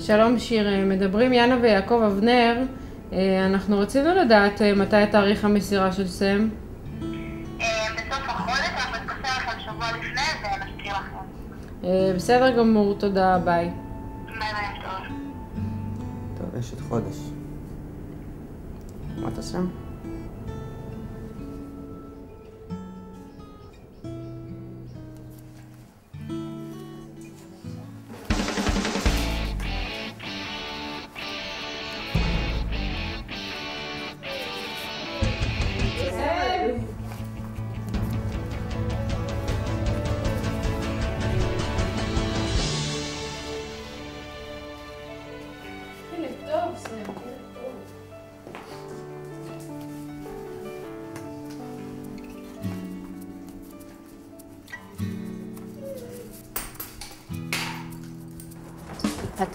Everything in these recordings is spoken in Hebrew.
שלום שיר. אה, מדברים יאנה ויעקב אבנר. אה, אנחנו רצינו לדעת אה, מתי תאריך המסירה של סם. בסוף החודש אנחנו נתקשר לכם שבוע לפני ונזכיר לכם. בסדר גמור, תודה, ביי. ביי ביי, טוב. טוב, יש עוד חודש. מה אתה שם?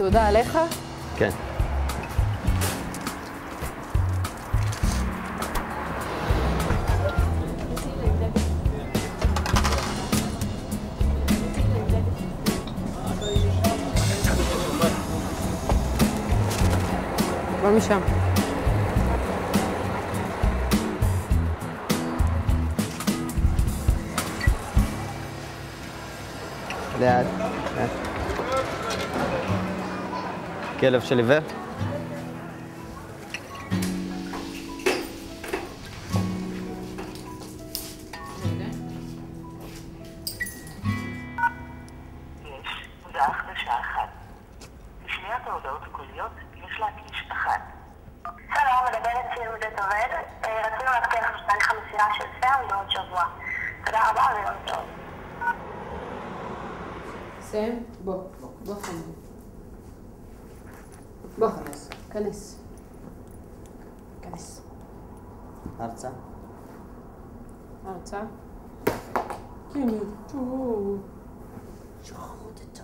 התעודה עליך? כן. בוא משם. לאט, כלב של עיוור? בוא, כנס. כנס. כנס. ארצה? ארצה. כן, טוב. שחמוד אתה.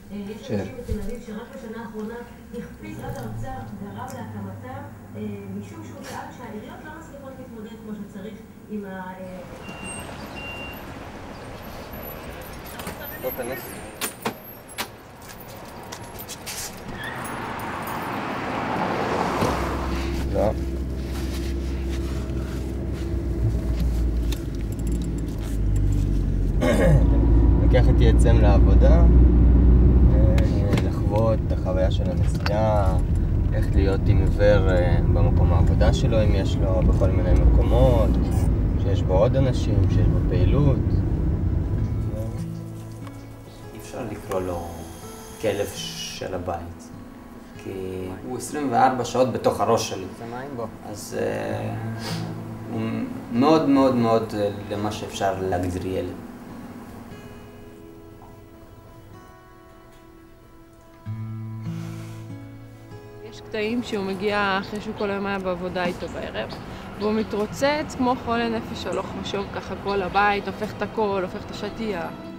יש אנשים בתל אביב שרק בשנה האחרונה הכפיל עד האוצר גרם להקמתה משום שהוא טען שהעיריות לא מצליחות להתמודד כמו שצריך עם ה... לא תיכנס. לא. לוקח איתי את סם לעבודה, הנסיעה, איך להיות עם עיוור אה, במקום העבודה שלו, אם יש לו, בכל מיני מקומות, שיש בו עוד אנשים, שיש בו פעילות. אי אפשר לקרוא לו כלב של הבית, כי הוא 24 שעות בתוך הראש שלי. אז אה, הוא מאוד מאוד מאוד אה, למה שאפשר להגדיר ילד. קטעים שהוא מגיע אחרי שהוא כל היום היה בעבודה איתו בערב, והוא מתרוצץ כמו חולה נפש הלוך ושוב ככה כל הבית, הופך את הכל, הופך את השטיח.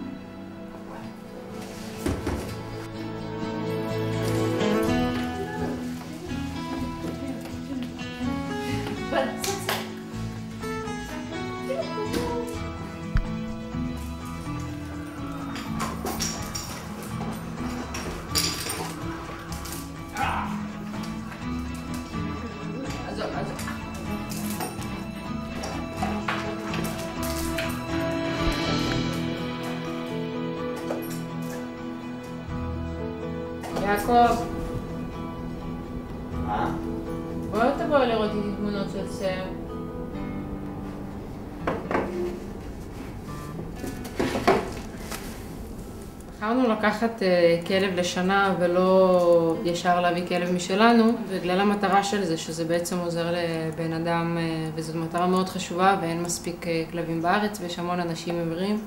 יעקב, מה? בוא תבוא לראות איתי תמונות של סם. בחרנו לקחת אה, כלב לשנה ולא ישר להביא כלב משלנו, בגלל המטרה של זה, שזה בעצם עוזר לבן אדם, אה, וזאת מטרה מאוד חשובה, ואין מספיק אה, כלבים בארץ, ויש המון אנשים עיוורים.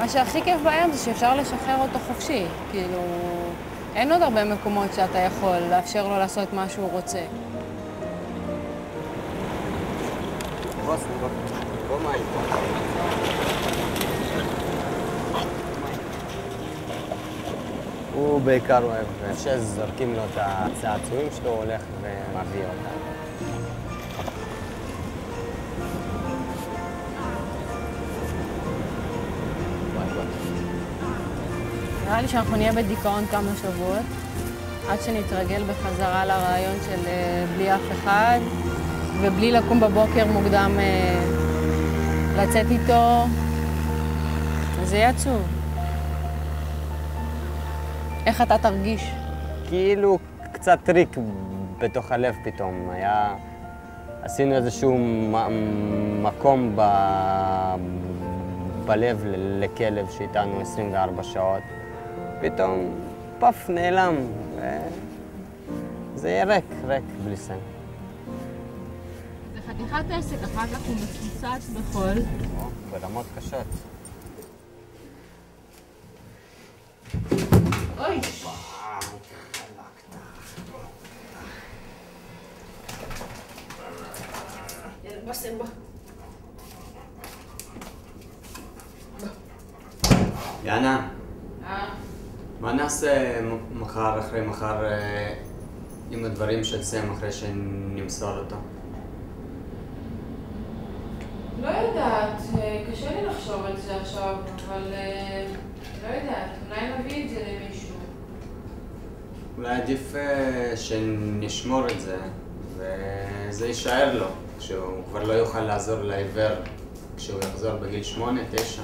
מה שהכי כיף בים זה שאפשר לשחרר אותו חופשי. כאילו, אין עוד הרבה מקומות שאתה יכול לאפשר לו לעשות מה שהוא רוצה. הוא בעיקר אוהב, שזורקים לו את הצעצועים שלו, הוא הולך ומביא אותם. נראה לי שאנחנו נהיה בדיכאון כמה שבועות, עד שנתרגל בחזרה לרעיון של אה, בלי אף אחד, ובלי לקום בבוקר מוקדם אה, לצאת איתו. זה יהיה עצוב. איך אתה תרגיש? כאילו קצת טריק בתוך הלב פתאום. היה... עשינו איזשהו מקום ב... בלב לכלב שאיתנו 24 שעות. פתאום פאף, נעלם. ו... זה יהיה ריק, ריק בלי סם. זה חתיכת עסק, אחר כך הוא מפוצץ בחול. ברמות קשות. אוי! אה? מה נעשה מחר, אחרי מחר, אה, עם הדברים של סם אחרי שנמסור אותו? לא יודעת, אה, קשה לי לחשוב על זה עכשיו, אבל אה, לא יודעת, אולי נביא את זה למישהו. אולי עדיף שנשמור את זה, וזה יישאר לו, כשהוא כבר לא יוכל לעזור לעיוור, כשהוא יחזור בגיל שמונה, תשע.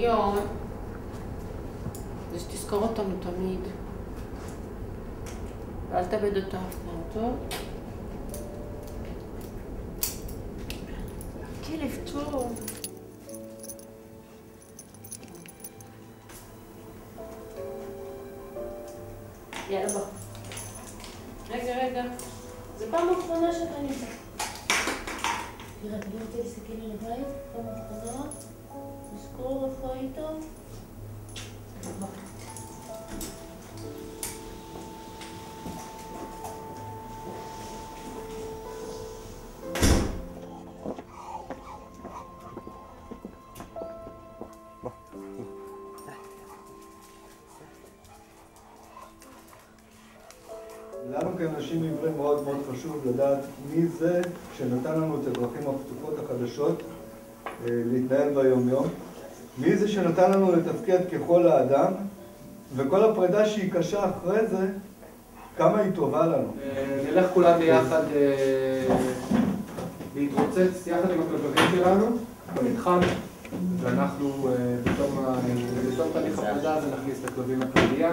הליון, זה שתזכור אותנו תמיד. ואל תאבד אותו אף פעם, טוב? כלב טוב. יאללה בוא. רגע, רגע. זו פעם אחרונה שאתה נמצא. תראה, אתה לא רוצה להסתכל על הבית? פעם אחרונה. לנו כאנשים עיוורים מאוד מאוד חשוב לדעת מי זה שנתן לנו את הדרכים הפתוחות החדשות להתנהל ביום-יום, מי זה שנתן לנו לתפקד ככל האדם, וכל הפרידה שהיא קשה אחרי זה, כמה היא טובה לנו. אה, נלך כולם ביחד אה, להתרוצץ יחד עם הכלבבים שלנו במתחם ואנחנו אה, בתום תהליך הפרידה הזה נכניס את הכלבים לכלבייה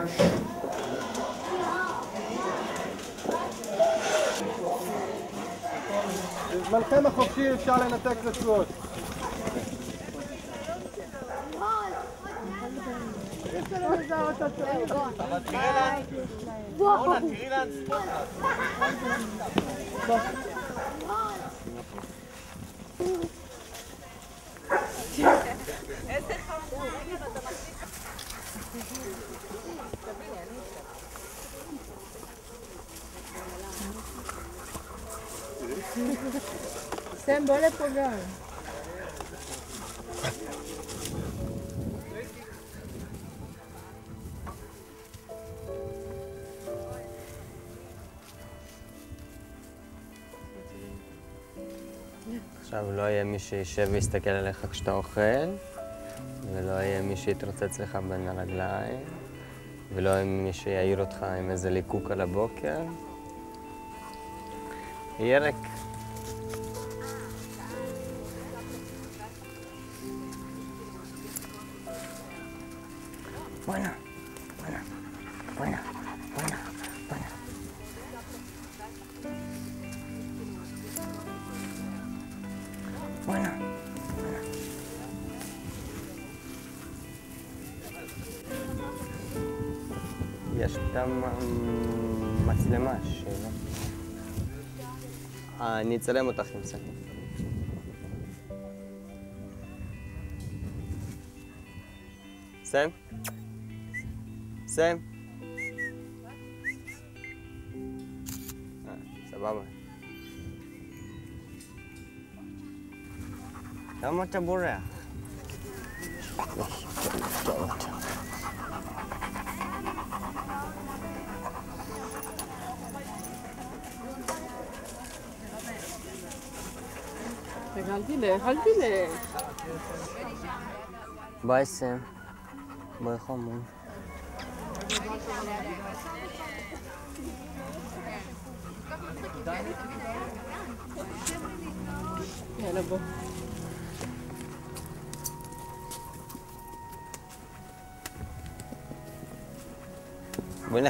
זמנכם החופשי אפשר לנתק רצועות. סם, בוא לפה גם. עכשיו לא יהיה מי שישב ויסתכל עליך כשאתה אוכל, ולא יהיה מי שיתרוצץ לך בין הרגליים, ולא יהיה מי שיעיר אותך עם איזה ליקוק על הבוקר. יהיה ריק. בואנה, בואנה, בואנה, מצלמה שלא... אה, אני אצלם אותך עם זה. סם? סם? אה, סבבה. למה אתה בורח? רגע, אל תלך, אל תלך. ביי סם. ביי חמוד. יאללה, בוא. בואי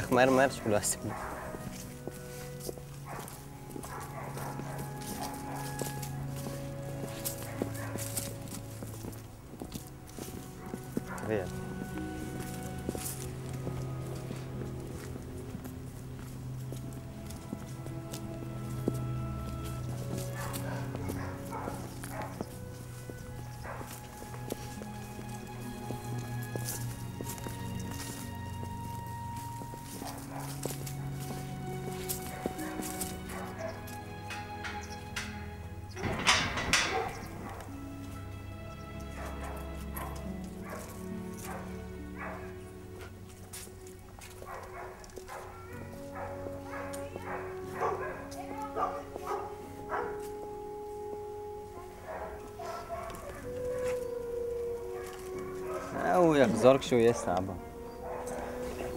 הוא יחזור כשהוא יהיה סבא.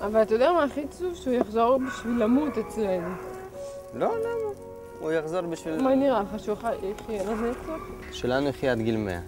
אבל אתה יודע מה הכי עצוב? שהוא יחזור בשביל למות אצלנו. לא, למה? הוא יחזור בשביל... מה נראה לך, שהוא יחיה לנצח? שלנו יחיה עד גיל 100.